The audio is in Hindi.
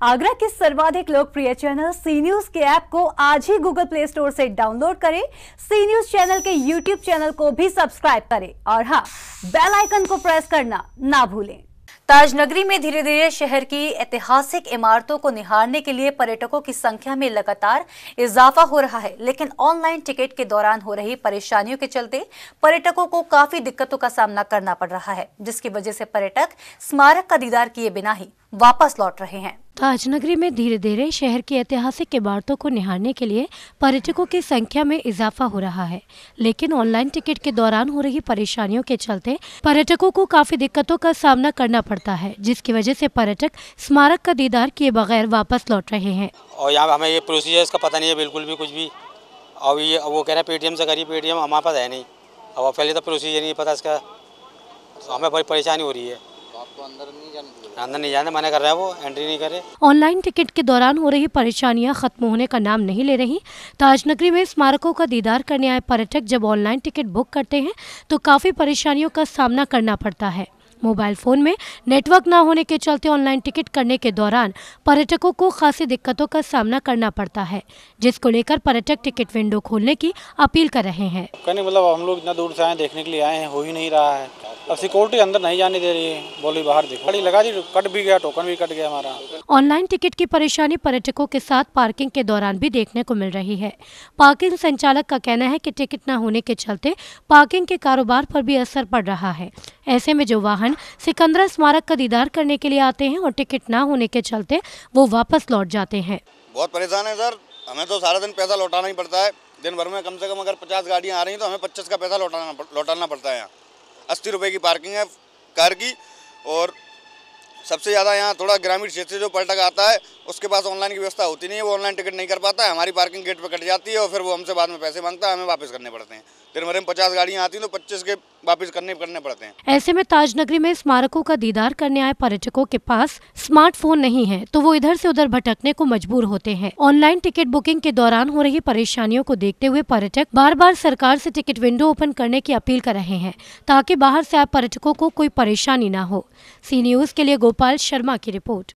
आगरा के सर्वाधिक लोकप्रिय चैनल सी न्यूज़ के ऐप को आज ही गूगल प्ले स्टोर से डाउनलोड करें। सी न्यूज़ चैनल के यूट्यूब चैनल को भी सब्सक्राइब करें। और हाँ बेल आइकन को प्रेस करना ना भूलें। ताजनगरी में धीरे धीरे शहर की ऐतिहासिक इमारतों को निहारने के लिए पर्यटकों की संख्या में लगातार इजाफा हो रहा है, लेकिन ऑनलाइन टिकट के दौरान हो रही परेशानियों के चलते पर्यटकों को काफ़ी दिक्कतों का सामना करना पड़ रहा है, जिसकी वजह से पर्यटक स्मारक का दीदार किए बिना ही वापस लौट रहे हैं। ताजनगरी में धीरे धीरे शहर की ऐतिहासिक इमारतों को निहारने के लिए पर्यटकों की संख्या में इजाफा हो रहा है। लेकिन ऑनलाइन टिकट के दौरान हो रही परेशानियों के चलते पर्यटकों को काफ़ी दिक्कतों का सामना करना पड़ता है, जिसकी वजह से पर्यटक स्मारक का दीदार किए बगैर वापस लौट रहे हैं। और यहाँ हमें ये प्रोसीजर इसका पता नहीं है, बिल्कुल भी कुछ भी। और ये, वो कह रहे हैं पेटीएम से करिए पेटीएम हमारे पास है नहीं। अब पहले तो प्रोसीजर नहीं पता इसका। तो हमें बड़ी परेशानी हो रही है। आपको अंदर नहीं जाने अंदर नहीं जाने मना कर रहे हैं वो एंट्री नहीं करे। ऑनलाइन टिकट के दौरान हो रही परेशानियाँ खत्म होने का नाम नहीं ले रही। ताजनगरी में स्मारकों का दीदार करने आए पर्यटक जब ऑनलाइन टिकट बुक करते हैं तो काफ़ी परेशानियों का सामना करना पड़ता है। मोबाइल फ़ोन में नेटवर्क न होने के चलते ऑनलाइन टिकट करने के दौरान पर्यटकों को खासी दिक्कतों का सामना करना पड़ता है जिसको लेकर पर्यटक टिकट विंडो खोलने की अपील कर रहे हैं। मतलब हम लोग इतना दूर से आए देखने के लिए आए हैं हो ही नहीं रहा है। अब सिक्योरिटी अंदर नहीं जाने दे रही है। बोली बाहर देखो। गाड़ी लगा दी कट भी गया टोकन भी कट गया हमारा। ऑनलाइन टिकट की परेशानी पर्यटकों के साथ पार्किंग के दौरान भी देखने को मिल रही है। पार्किंग संचालक का कहना है कि टिकट न होने के चलते पार्किंग के कारोबार पर भी असर पड़ रहा है। ऐसे में जो वाहन सिकंदरा स्मारक का दीदार करने के लिए आते हैं और टिकट न होने के चलते वो वापस लौट जाते हैं। बहुत परेशान है सर। हमें तो सारा दिन पैसा लौटाना ही पड़ता है। दिन भर में कम से कम अगर पचास गाड़ियाँ आ रही हैं तो हमें पच्चीस का पैसा लौटाना लौटाना पड़ता है यहाँ। अस्सी रुपये की पार्किंग है कार की और सबसे ज़्यादा यहाँ थोड़ा ग्रामीण क्षेत्र जो पर्यटक आता है, उसके पास ऑनलाइन की व्यवस्था होती नहीं है, वो ऑनलाइन टिकट नहीं कर पाता है, हमारी पार्किंग गेट पर कट जाती है और फिर वो हमसे बाद में पैसे माँगता है, हमें वापस करने पड़ते हैं। दिन भर में पचास गाड़ियाँ आती हैं तो पच्चीस के वापस करने करने पड़ते हैं। ऐसे में ताजनगरी में स्मारकों का दीदार करने आए पर्यटकों के पास स्मार्टफ़ोन नहीं है तो वो इधर से उधर भटकने को मजबूर होते हैं। ऑनलाइन टिकट बुकिंग के दौरान हो रही परेशानियों को देखते हुए पर्यटक बार बार सरकार से टिकट विंडो ओपन करने की अपील कर रहे हैं, ताकि बाहर से आए पर्यटकों को कोई परेशानी न हो। सी न्यूज़ के लिए गोपाल शर्मा की रिपोर्ट।